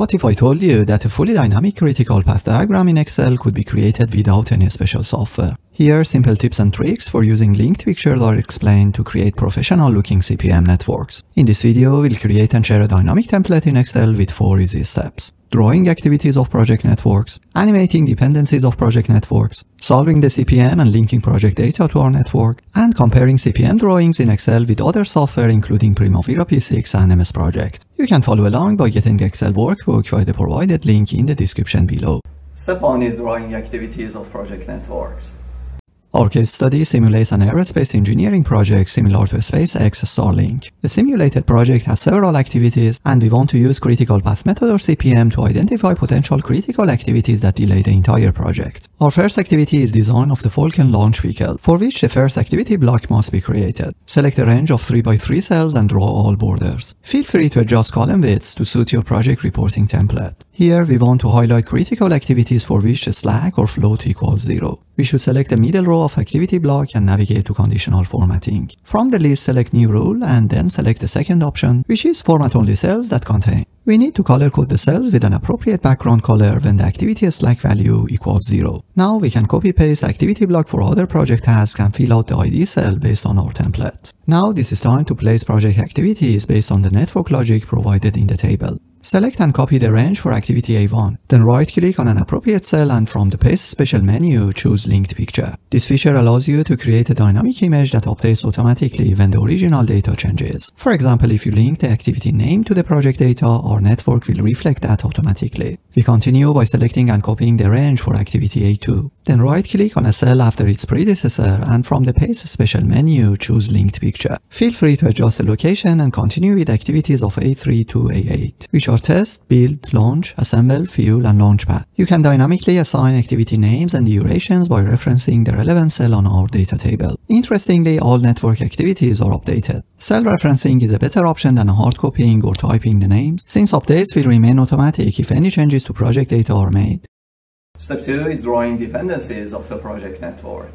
What if I told you that a fully dynamic critical path diagram in Excel could be created without any special software? Here, simple tips and tricks for using linked pictures are explained to create professional-looking CPM networks. In this video, we'll create and share a dynamic template in Excel with four easy steps. Drawing activities of project networks, animating dependencies of project networks, solving the CPM and linking project data to our network, and comparing CPM drawings in Excel with other software including Primavera P6 and MS Project. You can follow along by getting the Excel workbook via the provided link in the description below. Step 1 is drawing activities of project networks. Our case study simulates an aerospace engineering project similar to a SpaceX Starlink. The simulated project has several activities and we want to use critical path method or CPM to identify potential critical activities that delay the entire project. Our first activity is design of the Falcon launch vehicle, for which the first activity block must be created. Select a range of 3x3 cells and draw all borders. Feel free to adjust column widths to suit your project reporting template. Here we want to highlight critical activities for which slack or float equals 0. We should select the middle row of activity block and navigate to conditional formatting. From the list select new rule and then select the second option which is format only cells that contain. We need to color code the cells with an appropriate background color when the activity slack value equals 0. Now we can copy paste activity block for other project tasks and fill out the ID cell based on our template. Now this is time to place project activities based on the network logic provided in the table. Select and copy the range for activity A1. Then right-click on an appropriate cell and from the Paste Special menu, choose Linked Picture. This feature allows you to create a dynamic image that updates automatically when the original data changes. For example, if you link the activity name to the project data, our network will reflect that automatically. We continue by selecting and copying the range for activity A2. Then right-click on a cell after its predecessor and from the Paste Special menu, choose Linked Picture. Feel free to adjust the location and continue with activities of A3 to A8, which are test, build, launch, assemble, fuel, and launchpad. You can dynamically assign activity names and durations by referencing the relevant cell on our data table. Interestingly, all network activities are updated. Cell referencing is a better option than hard copying or typing the names, since updates will remain automatic if any changes to project data are made. Step 2 is drawing dependencies of the project network.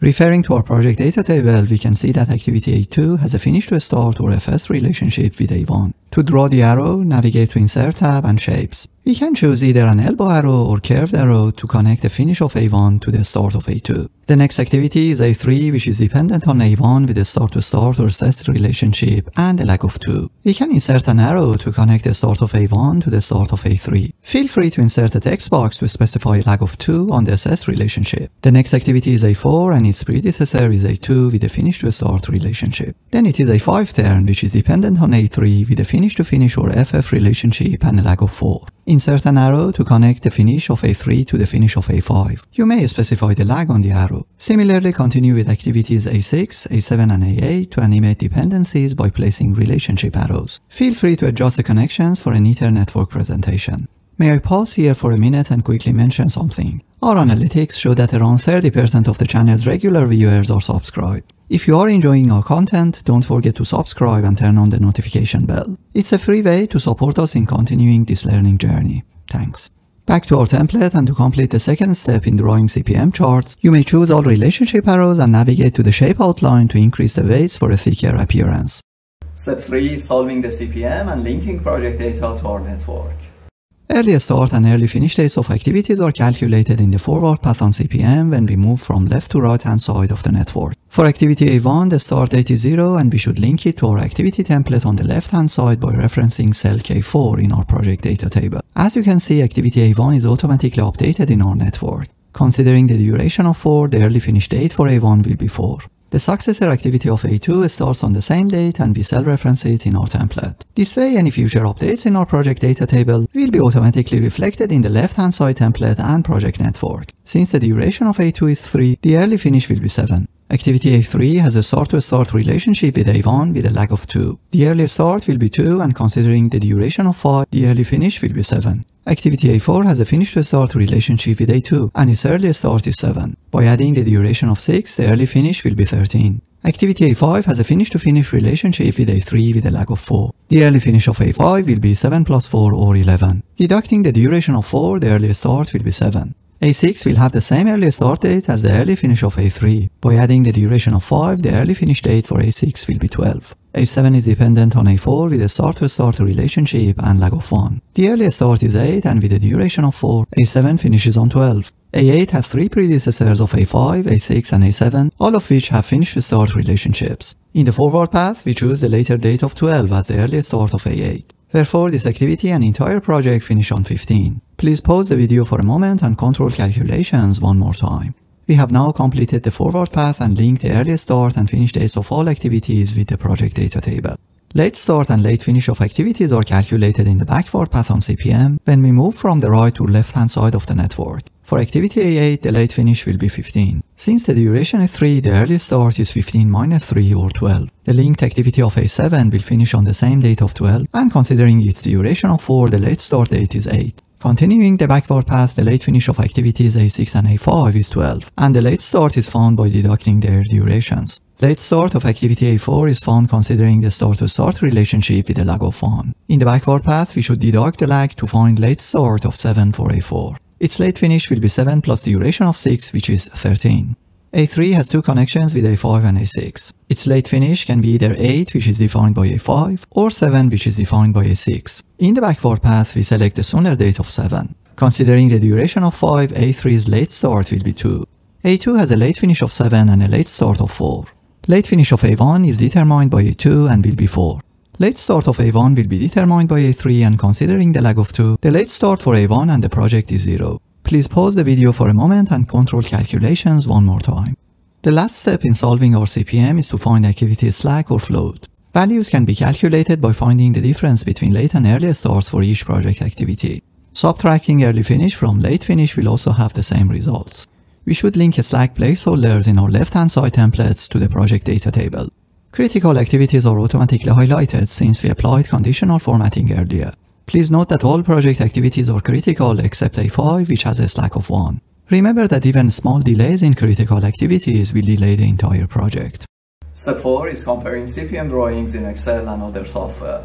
Referring to our project data table, we can see that activity A2 has a finish to start or FS relationship with A1. To draw the arrow, navigate to Insert tab and Shapes. We can choose either an elbow arrow or curved arrow to connect the finish of A1 to the start of A2. The next activity is A3 which is dependent on A1 with a start to start or SS relationship and a lag of 2. We can insert an arrow to connect the start of A1 to the start of A3. Feel free to insert a text box to specify a lag of 2 on the SS relationship. The next activity is A4 and its predecessor is A2 with a finish to start relationship. Then it is A5 turn which is dependent on A3 with a finish to finish or FF relationship and a lag of 4. Insert an arrow to connect the finish of A3 to the finish of A5. You may specify the lag on the arrow. Similarly, continue with activities A6, A7 and A8 to animate dependencies by placing relationship arrows. Feel free to adjust the connections for a neater network presentation. May I pause here for a minute and quickly mention something? Our analytics show that around 30% of the channel's regular viewers are subscribed. If you are enjoying our content, don't forget to subscribe and turn on the notification bell. It's a free way to support us in continuing this learning journey. Thanks. Back to our template and to complete the second step in drawing CPM charts, you may choose all relationship arrows and navigate to the shape outline to increase the weights for a thicker appearance. Step 3. Solving the CPM and linking project data to our network. Early start and early finish dates of activities are calculated in the forward path on CPM when we move from left to right hand side of the network. For activity A1, the start date is 0 and we should link it to our activity template on the left hand side by referencing cell K4 in our project data table. As you can see, activity A1 is automatically updated in our network. Considering the duration of 4, the early finish date for A1 will be 4. The successor activity of A2 starts on the same date and we cell reference it in our template. This way, any future updates in our project data table will be automatically reflected in the left-hand side template and project network. Since the duration of A2 is 3, the early finish will be 7. Activity A3 has a start-to-start -start relationship with A1 with a lag of 2. The early start will be 2 and considering the duration of 5, the early finish will be 7. Activity A4 has a finish to start relationship with A2 and its early start is 7. By adding the duration of 6, the early finish will be 13. Activity A5 has a finish to finish relationship with A3 with a lag of 4. The early finish of A5 will be 7 plus 4 or 11. Deducting the duration of 4, the early start will be 7. A6 will have the same early start date as the early finish of A3. By adding the duration of 5, the early finish date for A6 will be 12. A7 is dependent on A4 with a start-to-start relationship and lag of 1. The early start is 8 and with a duration of 4, A7 finishes on 12. A8 has three predecessors of A5, A6 and A7, all of which have finished start relationships. In the forward path, we choose the later date of 12 as the early start of A8. Therefore, this activity and entire project finish on 15. Please pause the video for a moment and control calculations one more time. We have now completed the forward path and linked the early start and finish dates of all activities with the project data table. Late start and late finish of activities are calculated in the backward path on CPM when we move from the right to left hand side of the network. For activity A8, the late finish will be 15. Since the duration is 3, the early start is 15 minus 3 or 12. The linked activity of A7 will finish on the same date of 12, and considering its duration of 4, the late start date is 8. Continuing the backward path, the late finish of activities A6 and A5 is 12, and the late start is found by deducting their durations. Late start of activity A4 is found considering the start-to-start -start relationship with the lag of 1. In the backward path, we should deduct the lag to find late start of 7 for A4. Its late finish will be 7 plus duration of 6, which is 13. A3 has two connections with A5 and A6. Its late finish can be either 8, which is defined by A5, or 7, which is defined by A6. In the backward path, we select the sooner date of 7. Considering the duration of 5, A3's late start will be 2. A2 has a late finish of 7 and a late start of 4. Late finish of A1 is determined by A2 and will be 4. Late start of A1 will be determined by A3 and considering the lag of 2, the late start for A1 and the project is 0. Please pause the video for a moment and control calculations one more time. The last step in solving our CPM is to find activity slack or float. Values can be calculated by finding the difference between late and early starts for each project activity. Subtracting early finish from late finish will also have the same results. We should link a slack placeholders in our left-hand side templates to the project data table. Critical activities are automatically highlighted since we applied conditional formatting earlier. Please note that all project activities are critical except A5 which has a slack of 1. Remember that even small delays in critical activities will delay the entire project. Step 4 is comparing CPM drawings in Excel and other software.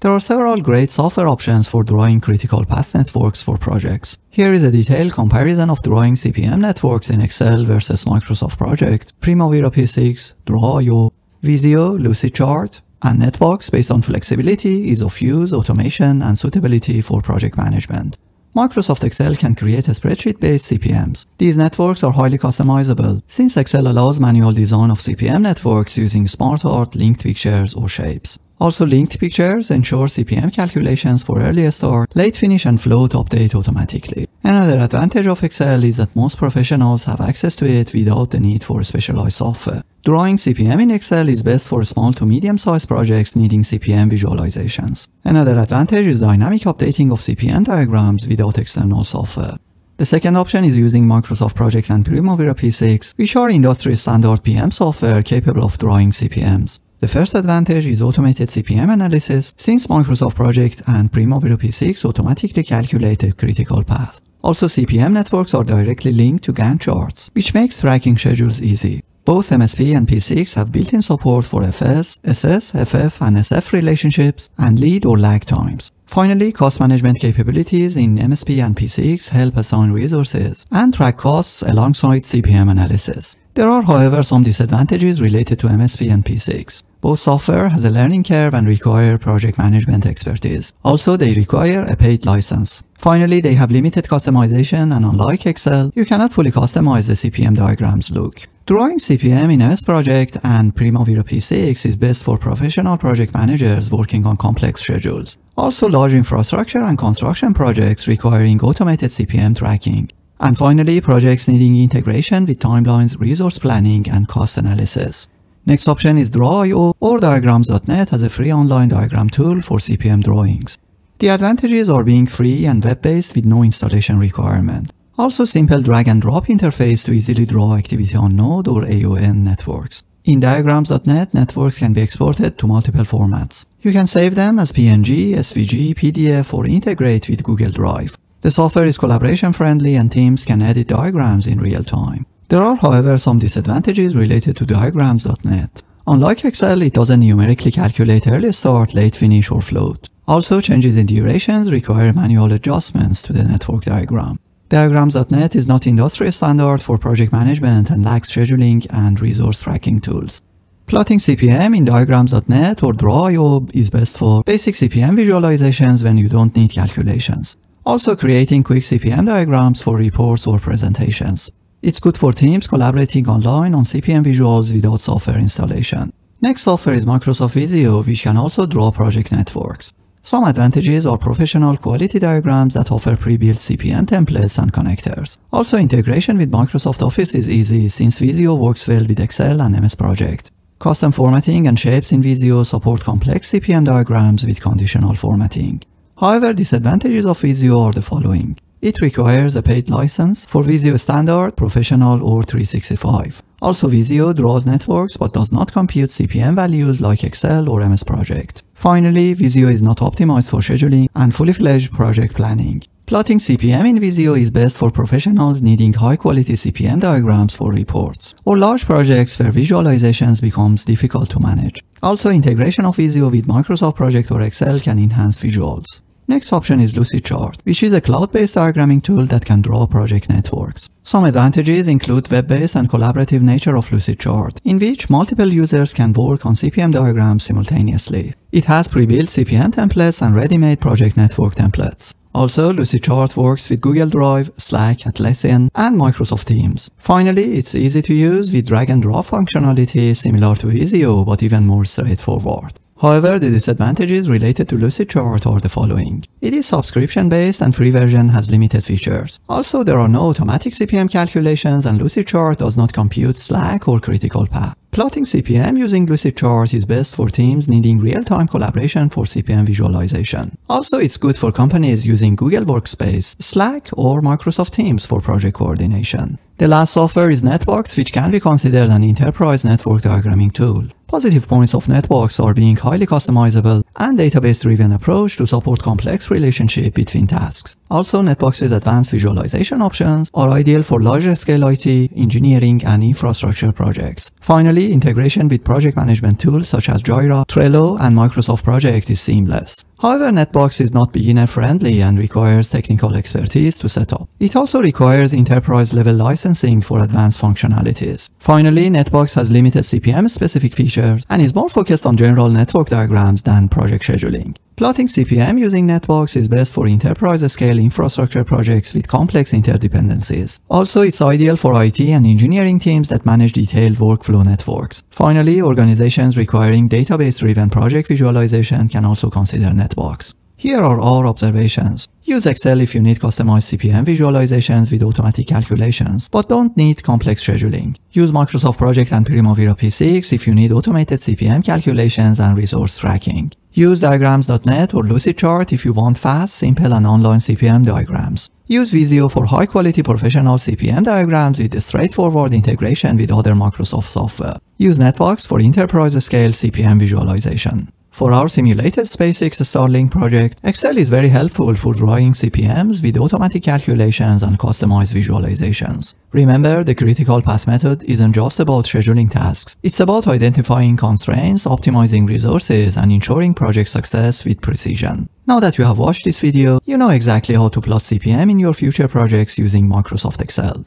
There are several great software options for drawing critical path networks for projects. Here is a detailed comparison of drawing CPM networks in Excel versus Microsoft Project, Primavera P6, Draw.io, Visio, Lucidchart, and Netbox based on flexibility, ease of use, automation, and suitability for project management. Microsoft Excel can create a spreadsheet-based CPMs. These networks are highly customizable, since Excel allows manual design of CPM networks using SmartArt, linked pictures, or shapes. Also, linked pictures ensure CPM calculations for early start, late finish, and float update automatically. Another advantage of Excel is that most professionals have access to it without the need for specialized software. Drawing CPM in Excel is best for small to medium-sized projects needing CPM visualizations. Another advantage is dynamic updating of CPM diagrams without external software. The second option is using Microsoft Project and Primavera P6, which are industry standard PM software capable of drawing CPMs. The first advantage is automated CPM analysis, since Microsoft Project and Primavera P6 automatically calculate a critical path. Also, CPM networks are directly linked to Gantt charts, which makes tracking schedules easy. Both MSP and P6 have built-in support for FS, SS, FF, and SF relationships and lead or lag times. Finally, cost management capabilities in MSP and P6 help assign resources and track costs alongside CPM analysis. There are, however, some disadvantages related to MSP and P6. Both software has a learning curve and require project management expertise. Also, they require a paid license. Finally, they have limited customization and unlike Excel, you cannot fully customize the CPM diagrams look. Drawing CPM in MS Project and Primavera P6 is best for professional project managers working on complex schedules. Also large infrastructure and construction projects requiring automated CPM tracking. And finally, projects needing integration with timelines, resource planning, and cost analysis. Next option is Draw.io or Diagrams.net as a free online diagram tool for CPM drawings. The advantages are being free and web-based with no installation requirement. Also simple drag and drop interface to easily draw activity on Node or AON networks. In Diagrams.net, networks can be exported to multiple formats. You can save them as PNG, SVG, PDF or integrate with Google Drive. The software is collaboration friendly and teams can edit diagrams in real time. There are however some disadvantages related to diagrams.net. Unlike Excel, it doesn't numerically calculate early start, late finish or float. Also, changes in durations require manual adjustments to the network diagram. Diagrams.net is not industry standard for project management and lacks scheduling and resource tracking tools. Plotting CPM in diagrams.net or Draw.io is best for basic CPM visualizations when you don't need calculations. Also creating quick CPM diagrams for reports or presentations. It's good for teams collaborating online on CPM visuals without software installation. Next software is Microsoft Visio, which can also draw project networks. Some advantages are professional quality diagrams that offer pre-built CPM templates and connectors. Also integration with Microsoft Office is easy since Visio works well with Excel and MS Project. Custom formatting and shapes in Visio support complex CPM diagrams with conditional formatting. However, disadvantages of Visio are the following. It requires a paid license for Visio Standard, Professional or 365. Also Visio draws networks but does not compute CPM values like Excel or MS Project. Finally, Visio is not optimized for scheduling and fully fledged project planning. Plotting CPM in Visio is best for professionals needing high-quality CPM diagrams for reports, or large projects where visualizations becomes difficult to manage. Also, integration of Visio with Microsoft Project or Excel can enhance visuals. Next option is Lucidchart, which is a cloud-based diagramming tool that can draw project networks. Some advantages include web-based and collaborative nature of Lucidchart, in which multiple users can work on CPM diagrams simultaneously. It has pre-built CPM templates and ready-made project network templates. Also, Lucidchart works with Google Drive, Slack, Atlassian, and Microsoft Teams. Finally, it's easy to use with drag and drop functionality similar to Visio, but even more straightforward. However, the disadvantages related to Lucidchart are the following. It is subscription-based and free version has limited features. Also, there are no automatic CPM calculations and Lucidchart does not compute slack or critical path. Plotting CPM using Lucidchart is best for teams needing real-time collaboration for CPM visualization. Also, it's good for companies using Google Workspace, Slack, or Microsoft Teams for project coordination. The last software is Netbox, which can be considered an enterprise network diagramming tool. Positive points of Netbox are being highly customizable and database-driven approach to support complex relationship between tasks. Also, Netbox's advanced visualization options are ideal for larger scale IT, engineering, and infrastructure projects. Finally, integration with project management tools such as Jira, Trello, and Microsoft Project is seamless. However, Netbox is not beginner-friendly and requires technical expertise to set up. It also requires enterprise-level licensing for advanced functionalities. Finally, Netbox has limited CPM-specific features and is more focused on general network diagrams than project scheduling. Plotting CPM using Netbox is best for enterprise-scale infrastructure projects with complex interdependencies. Also, it's ideal for IT and engineering teams that manage detailed workflow networks. Finally, organizations requiring database-driven project visualization can also consider Netbox. Here are our observations. Use Excel if you need customized CPM visualizations with automatic calculations, but don't need complex scheduling. Use Microsoft Project and Primavera P6 if you need automated CPM calculations and resource tracking. Use diagrams.net or Lucidchart if you want fast, simple, and online CPM diagrams. Use Visio for high-quality professional CPM diagrams with straightforward integration with other Microsoft software. Use Netbox for enterprise-scale CPM visualization. For our simulated SpaceX Starlink project, Excel is very helpful for drawing CPMs with automatic calculations and customized visualizations. Remember, the critical path method isn't just about scheduling tasks. It's about identifying constraints, optimizing resources, and ensuring project success with precision. Now that you have watched this video, you know exactly how to plot CPM in your future projects using Microsoft Excel.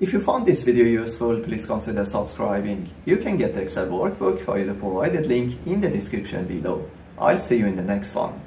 If you found this video useful, please consider subscribing. You can get the Excel workbook via the provided link in the description below. I'll see you in the next one.